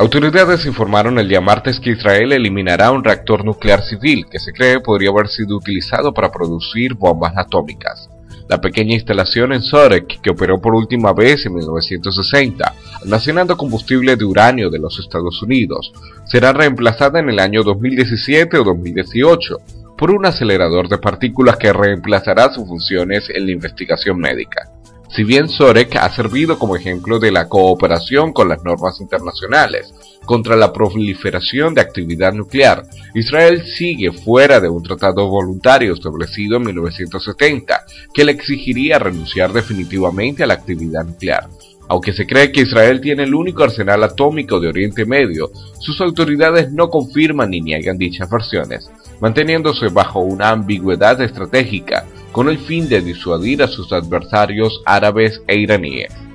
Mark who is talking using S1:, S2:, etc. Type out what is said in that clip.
S1: Autoridades informaron el día martes que Israel eliminará un reactor nuclear civil que se cree podría haber sido utilizado para producir bombas atómicas. La pequeña instalación en Sorek, que operó por última vez en 1960, almacenando combustible de uranio de los Estados Unidos, será reemplazada en el año 2017 o 2018 por un acelerador de partículas que reemplazará sus funciones en la investigación médica. Si bien Sorek ha servido como ejemplo de la cooperación con las normas internacionales contra la proliferación de actividad nuclear, Israel sigue fuera de un tratado voluntario establecido en 1970 que le exigiría renunciar definitivamente a la actividad nuclear. Aunque se cree que Israel tiene el único arsenal atómico de Oriente Medio, sus autoridades no confirman ni niegan dichas versiones, manteniéndose bajo una ambigüedad estratégica con el fin de disuadir a sus adversarios árabes e iraníes.